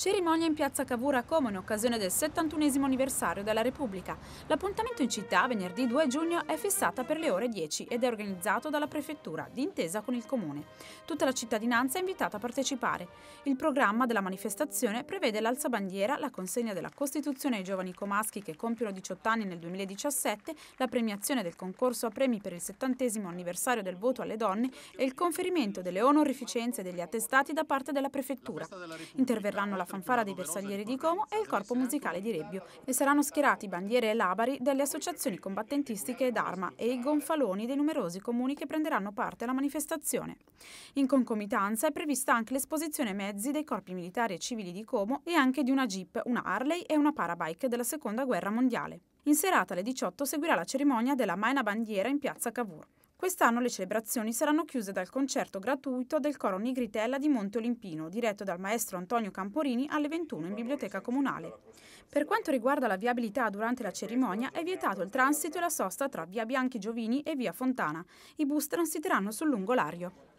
Cerimonia in piazza Cavour a Como in occasione del 71 anniversario della Repubblica. L'appuntamento in città venerdì 2 giugno è fissata per le ore 10 ed è organizzato dalla Prefettura, d'intesa con il Comune. Tutta la cittadinanza è invitata a partecipare. Il programma della manifestazione prevede l'alzabandiera, la consegna della Costituzione ai giovani comaschi che compiono 18 anni nel 2017, la premiazione del concorso a premi per il 70 anniversario del voto alle donne e il conferimento delle onorificenze e degli attestati da parte della Prefettura. Interverranno la fanfara dei Bersaglieri di Como e il corpo musicale di Rebbio e saranno schierati bandiere e labari delle associazioni combattentistiche ed arma e i gonfaloni dei numerosi comuni che prenderanno parte alla manifestazione. In concomitanza è prevista anche l'esposizione mezzi dei corpi militari e civili di Como e anche di una Jeep, una Harley e una Parabike della Seconda Guerra Mondiale. In serata alle 18 seguirà la cerimonia della Maina Bandiera in piazza Cavour. Quest'anno le celebrazioni saranno chiuse dal concerto gratuito del coro Nigritella di Monte Olimpino, diretto dal maestro Antonio Camporini alle 21 in biblioteca comunale. Per quanto riguarda la viabilità durante la cerimonia, è vietato il transito e la sosta tra via Bianchi Giovini e via Fontana. I bus transiteranno sul lungo Lario.